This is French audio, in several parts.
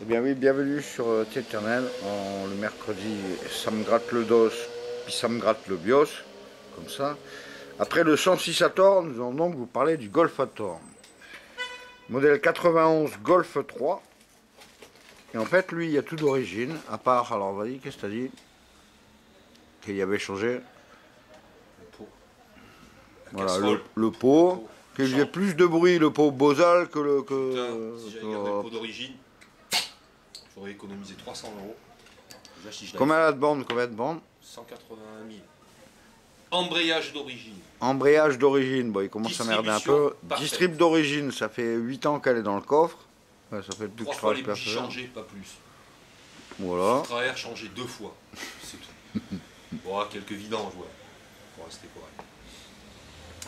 Eh bien oui, bienvenue sur euh, Téternel. Le mercredi, ça me gratte le dos, puis ça me gratte le bios, comme ça. Après le 106 Ator, nous allons donc vous parler du Golf Ator. Modèle 91 Golf 3. Et en fait, lui, il y a tout d'origine, à part, alors vas-y, qu'est-ce que t'as dit? Qu'il y avait changé voilà, le, le pot, qu'il y ait plus de bruit le pot Bozal que le... Que, Putain, si j'avais gardé que- le pot d'origine, j'aurais économisé 300 euros. Déjà, si je l'avais Combien de bandes Combien de bandes fait, 181 000. Embrayage d'origine. Embrayage d'origine, bon, il commence à merder un peu. Parfaite. Distrib d'origine, ça fait 8 ans qu'elle est dans le coffre. Ouais, ça fait plus que Trois je fois travaille les plus à bougies changées, pas plus. Voilà. Travers changé deux fois. C'est tout. bon, quelques vidanges, ouais. Pour rester correct.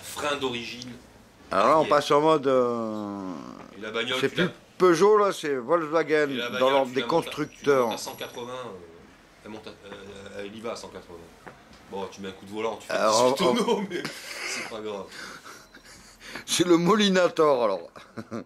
Frein d'origine. Alors là, on passe en mode. euh, Et la bagnole, C'est plus Peugeot, là, c'est Volkswagen, dans l'ordre des constructeurs. montes à 180, euh, elle, monte à- euh, elle y va à 180. Bon, tu mets un coup de volant, tu fais Alors, 18 tonneaux, mais c'est pas grave. C'est le Molinator, alors.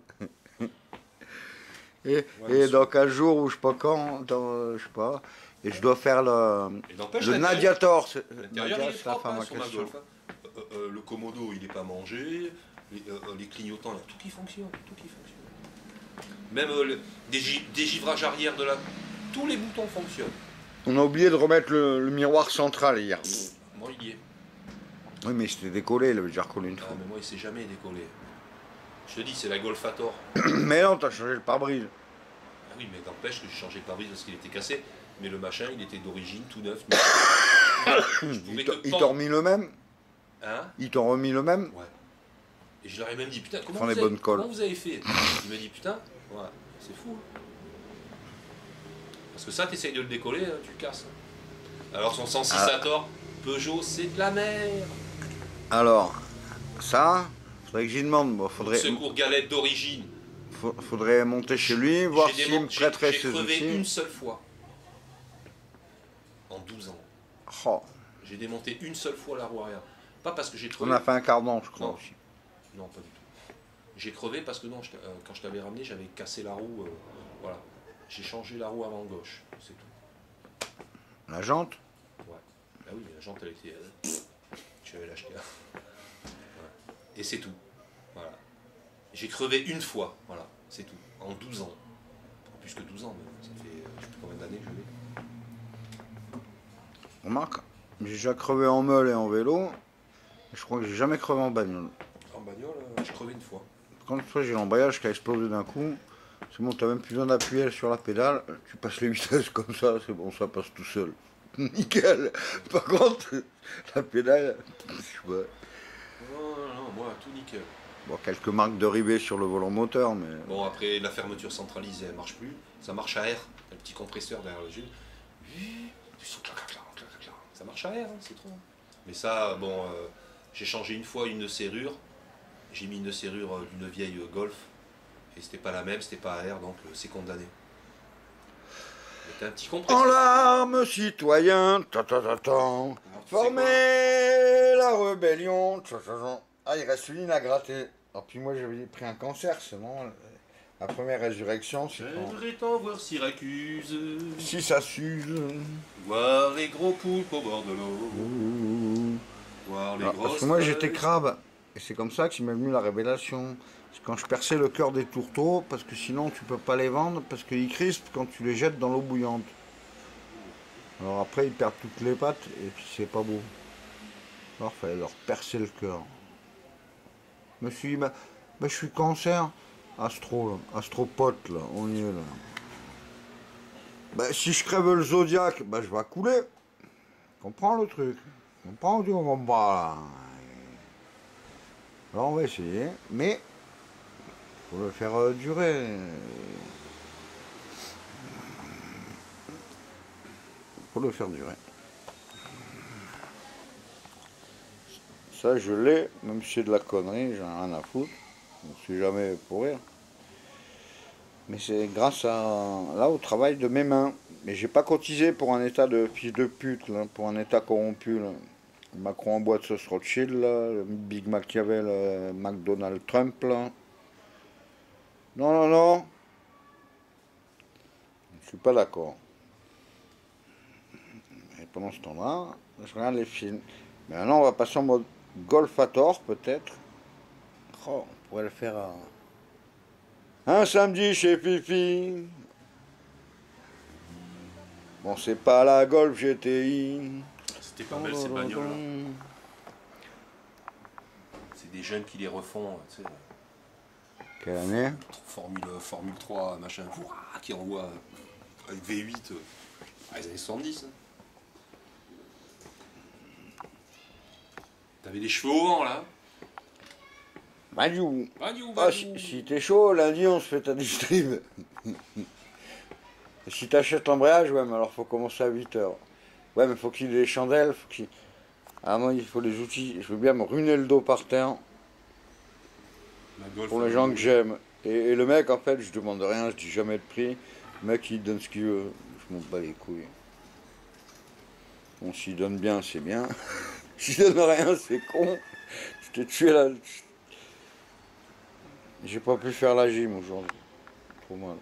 et, Ouais, et monsieur. donc, un jour où je sais pas quand, dans, je sais pas, et je dois faire le, le Nadiator. Nadia. Euh, euh, le commodo, il n'est pas mangé. Les, euh, euh, les clignotants, il y a tout qui fonctionne. Tout qui fonctionne. Même euh, le- des, des givrages arrière de la. Tous les boutons fonctionnent. On a oublié de remettre le, le miroir central hier. Moi, il y est. Oui, mais c'était décollé, il avait déjà recollé une Ah, fois. mais moi, il s'est jamais décollé. Je te dis, c'est la Golfator. Mais non, t'as changé le pare-brise. Ah oui, mais n'empêche que j'ai changé de pare-brise parce qu'il était cassé. Mais le machin, il était d'origine, tout neuf. Ils t'ont- remis le même? Hein? Ils t'ont remis le même? Ouais. Et je leur ai même dit, putain, comment, vous avez, comment vous avez fait? Il m'a dit, putain, ouais, c'est fou. Parce que ça, t'essayes de le décoller, hein, tu le casses. Alors son 106 Ah. à tort, Peugeot, c'est de la merde. Alors, ça, faudrait que j'y demande. Bon, faudrait, Secours galette d'origine. faudrait monter chez lui, voir J'ai s'il me j'ai- prêterait J'ai ses crevé outils. une seule fois. En 12 ans. Oh, J'ai démonté une seule fois la roue arrière. Pas parce que j'ai crevé. on a fait un quart d'an, je crois. Non, pas du tout. J'ai crevé parce que non, je euh, quand je t'avais ramené, j'avais cassé la roue. euh, voilà. J'ai changé la roue avant gauche. C'est tout. La jante Ouais. Ah oui, mais la jante, elle était. tu avais l'acheter. Voilà. Et c'est tout. Voilà. J'ai crevé une fois. Voilà. C'est tout. En 12 ans. Plus que 12 ans, même. Ça fait. euh, je sais plus combien d'années que je l'ai. Remarque, j'ai déjà crevé en meule et en vélo. Je crois que j'ai jamais crevé en bagnole. En bagnole, j'ai crevé une fois. Quand fois j'ai l'embrayage qui a explosé d'un coup, c'est bon, t'as même plus besoin d'appuyer sur la pédale, tu passes les vitesses comme ça, c'est bon, ça passe tout seul. Nickel. Par contre, la pédale, je pas. Non, non, non, moi, tout nickel. Bon, quelques marques de rivets sur le volant moteur, mais Bon, après, la fermeture centralisée, elle marche plus. Ça marche à air. Le petit compresseur derrière le jus. Ça marche à air, hein, c'est trop. Mais ça, bon, euh, j'ai changé une fois une serrure. J'ai mis une serrure euh, d'une vieille euh, Golf. Et c'était pas la même, c'était pas à air, donc euh, c'est condamné. Un petit En larmes, citoyens, ta ta ta ta, Alors, former la rébellion, ta, ta, ta. Ah, il reste une ligne à gratter. Et puis moi, j'avais pris un cancer, c'est bon. La première résurrection, c'est. J'aimerais tant voir Syracuse, Si ça s'use... voir les gros poulpes au bord de l'eau, voir les Ah, grosses parce que moi j'étais crabe. Et c'est comme ça qu'il m'est venu la révélation. C'est quand je perçais le cœur des tourteaux, parce que sinon tu peux pas les vendre, parce qu'ils crispent quand tu les jettes dans l'eau bouillante. Alors après ils perdent toutes les pattes, et puis c'est pas beau. Alors fallait leur percer le cœur. Je me suis dit, bah, bah, je suis cancer. Astro, là. astropote, là, on y est là. Bah, si je crève le zodiaque, bah, je vais couler. Comprends le truc. Comprends du combat. Alors on va essayer, mais faut le faire euh, durer. Faut le faire durer. Ça je l'ai, même si c'est de la connerie, j'en ai rien à foutre. On sait jamais pour rire. Mais c'est grâce à là au travail de mes mains. Mais j'ai pas cotisé pour un état de fils de pute, pour un état corrompu. Macron en boîte sauce Rothschild, là, le Big Mac qu'il y avait, le McDonald Trump. Non, non, non. suis pas d'accord. Et pendant ce temps-là, je regarde les films. Mais maintenant, on va passer en mode golfator, peut-être. Oh, on pourrait le faire à... Un samedi chez Fifi. Bon, c'est pas la Golf GTI. C'était pas belle ces bagnoles. là. C'est des jeunes qui les refont, tu sais, Quelle année? Formule, Formule 3, machin, qui envoie avec V8 euh, ah, les années 70. hein. T'avais des cheveux au vent là? Badiou. Badiou, Ah, si, si t'es chaud, lundi on se fait distrib. Et si t'achètes l'embrayage, ouais, mais alors faut commencer à 8h. Ouais, mais faut qu'il ait les chandelles, faut qu'il. Ah, moi, il faut les outils. Je veux bien me ruiner le dos par terre pour les gens que j'aime. Et, et le mec, en fait, je demande rien, je dis jamais de prix. Le mec, il donne ce qu'il veut. Je m'en bats les couilles. Bon, s'il donne bien, c'est bien. s'il donne rien, c'est con. Je t'ai tué là. J'ai pas pu faire la gym aujourd'hui. Trop mal.